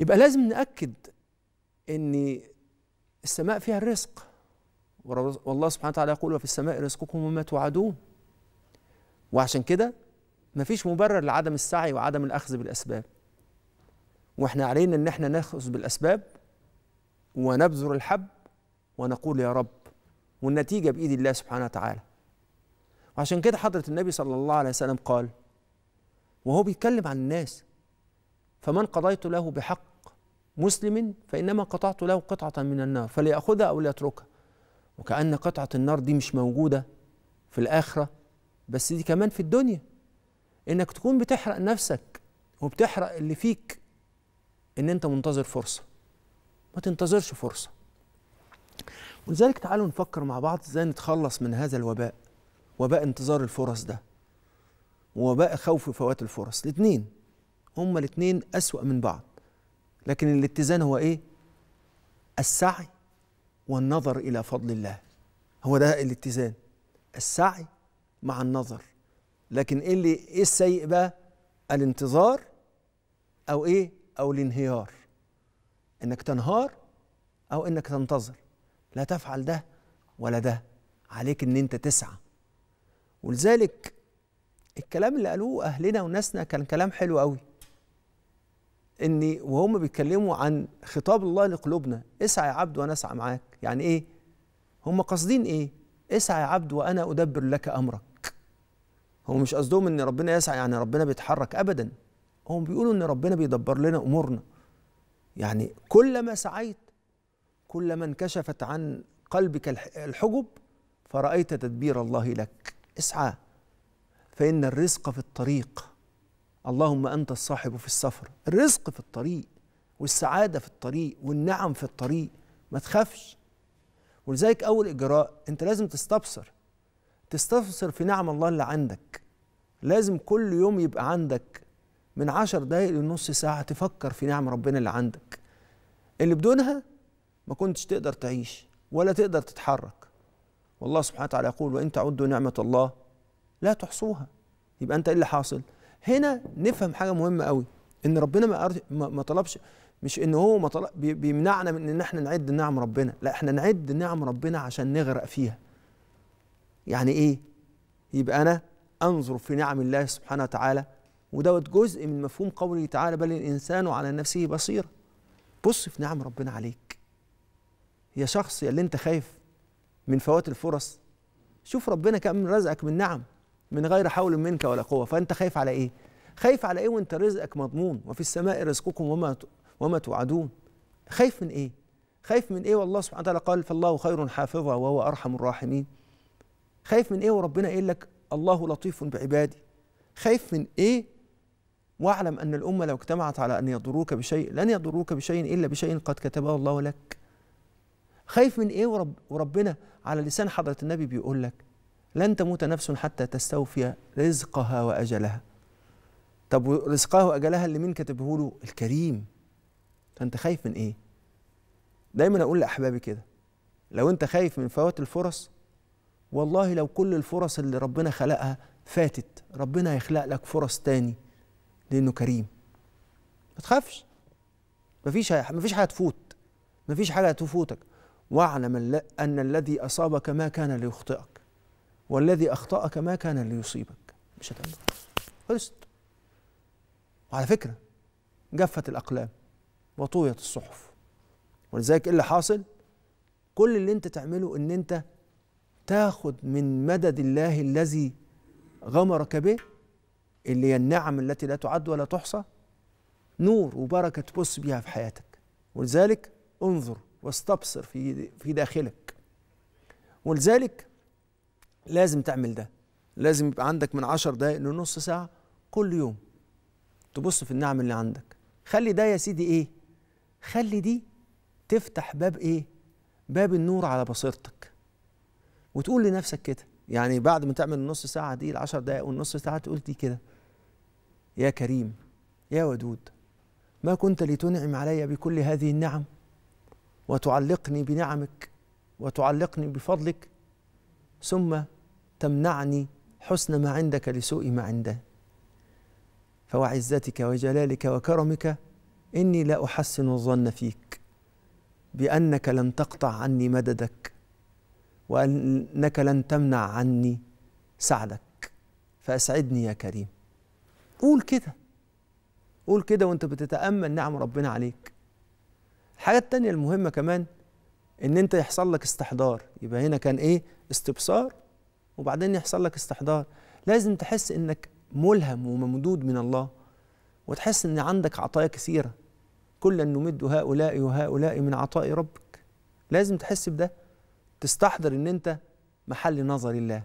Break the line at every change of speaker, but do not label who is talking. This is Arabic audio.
يبقى لازم نأكد إن السماء فيها الرزق. والله سبحانه وتعالى يقول وفي السماء رزقكم وما توعدون. وعشان كده مفيش مبرر لعدم السعي وعدم الأخذ بالأسباب. وإحنا علينا إن إحنا نأخذ بالأسباب ونبذر الحب ونقول يا رب. والنتيجة بإيد الله سبحانه وتعالى. وعشان كده حضرة النبي صلى الله عليه وسلم قال وهو بيتكلم عن الناس فمن قضيت له بحق مسلم فإنما قطعت له قطعة من النار فليأخذها أو ليتركها. وكأن قطعة النار دي مش موجودة في الآخرة بس دي كمان في الدنيا. إنك تكون بتحرق نفسك وبتحرق اللي فيك إن أنت منتظر فرصة. ما تنتظرش فرصة. ولذلك تعالوا نفكر مع بعض إزاي نتخلص من هذا الوباء وباء انتظار الفرص ده ووباء خوف فوات الفرص. الاثنين هما الاثنين أسوأ من بعض. لكن الاتزان هو إيه؟ السعي والنظر إلى فضل الله. هو ده الاتزان. السعي مع النظر. لكن إيه اللي إيه السيء بقى؟ الانتظار أو إيه؟ أو الانهيار. إنك تنهار أو إنك تنتظر. لا تفعل ده ولا ده. عليك إن أنت تسعى. ولذلك الكلام اللي قالوه أهلنا وناسنا كان كلام حلو قوي ان وهم بيتكلموا عن خطاب الله لقلوبنا اسعى يا عبد وأنا اسعى معاك. يعني إيه؟ هم قاصدين إيه؟ اسعى يا عبد وأنا أدبر لك أمرك. هم مش قصدهم إن ربنا يسعى يعني ربنا بيتحرك ابدا. هم بيقولوا إن ربنا بيدبر لنا أمورنا. يعني كلما سعيت كلما انكشفت عن قلبك الحجب فرأيت تدبير الله لك. اسعى. فإن الرزق في الطريق. اللهم أنت الصاحب في السفر الرزق في الطريق والسعادة في الطريق والنعم في الطريق. ما تخافش. ولذلك أول إجراء أنت لازم تستبصر. تستبصر في نعم الله اللي عندك. لازم كل يوم يبقى عندك من عشر دقايق لنص ساعة تفكر في نعم ربنا اللي عندك. اللي بدونها ما كنتش تقدر تعيش ولا تقدر تتحرك. والله سبحانه وتعالى يقول وإن تعدوا نعمة الله لا تحصوها. يبقى أنت إيه اللي حاصل؟ هنا نفهم حاجة مهمة قوي إن ربنا ما, ما طلبش مش إن هو ما طلب بيمنعنا من إن إحنا نعد نعم ربنا لا إحنا نعد نعم ربنا عشان نغرق فيها. يعني إيه؟ يبقى أنا أنظر في نعم الله سبحانه وتعالى ودوت جزء من مفهوم قوله تعالى بل الإنسان على نفسه بصيرة بص في نعم ربنا عليك. يا شخص يا اللي أنت خايف من فوات الفرص شوف ربنا كم رزقك من نعم. من غير حول منك ولا قوة. فأنت خايف على إيه؟ خايف على إيه وأنت رزقك مضمون؟ وفي السماء رزقكم وما وما توعدون. خايف من إيه؟ خايف من إيه؟ والله سبحانه وتعالى قال فالله خير حافظا وهو أرحم الراحمين. خايف من إيه؟ وربنا قايل لك الله لطيف بعبادي. خايف من إيه؟ واعلم أن الأمة لو اجتمعت على أن يضروك بشيء لن يضروك بشيء إلا بشيء قد كتبه الله لك. خايف من إيه؟ ورب وربنا على لسان حضرة النبي بيقول لك لن تموت نفس حتى تستوفي رزقها وأجلها. طب رزقها وأجلها اللي مين كتبه له؟ الكريم. فأنت خايف من إيه؟ دايما أقول لأحبابي كده. لو أنت خايف من فوات الفرص والله لو كل الفرص اللي ربنا خلقها فاتت ربنا هيخلق لك فرص تاني لأنه كريم. ما تخافش. مفيش مفيش حاجة تفوت. مفيش حاجة تفوتك واعلم أن الذي أصابك ما كان ليخطئك. والذي أخطأك ما كان ليصيبك. مش هتعمل. خلصت. وعلى فكرة جفت الأقلام وطويت الصحف. ولذلك إيه اللي حاصل؟ كل اللي أنت تعمله إن أنت تاخد من مدد الله الذي غمرك به اللي هي النعم التي لا تعد ولا تحصى نور وبركة تبص بيها في حياتك. ولذلك انظر واستبصر في في داخلك. ولذلك لازم تعمل ده. لازم يبقى عندك من عشر دقائق لنص ساعة كل يوم. تبص في النعم اللي عندك. خلي ده يا سيدي إيه؟ خلي دي تفتح باب إيه؟ باب النور على بصيرتك. وتقول لنفسك كده. يعني بعد ما تعمل النص ساعة دي العشر دقائق والنص ساعة تقول دي كده. يا كريم يا ودود ما كنت لتنعم علي بكل هذه النعم؟ وتعلقني بنعمك وتعلقني بفضلك ثم تمنعني حسن ما عندك لسوء ما عنده. فوعزتك وجلالك وكرمك إني لا أحسن الظن فيك بأنك لن تقطع عني مددك وأنك لن تمنع عني سعدك. فأسعدني يا كريم. قول كده قول كده وأنت بتتأمل نعم ربنا عليك. الحاجة التانية المهمة كمان إن أنت يحصل لك استحضار. يبقى هنا كان إيه؟ استبصار. وبعدين يحصل لك استحضار. لازم تحس إنك ملهم وممدود من الله وتحس إن عندك عطايا كثيرة. كلا نمد هؤلاء وهؤلاء من عطاء ربك. لازم تحس بده. تستحضر إن أنت محل نظر الله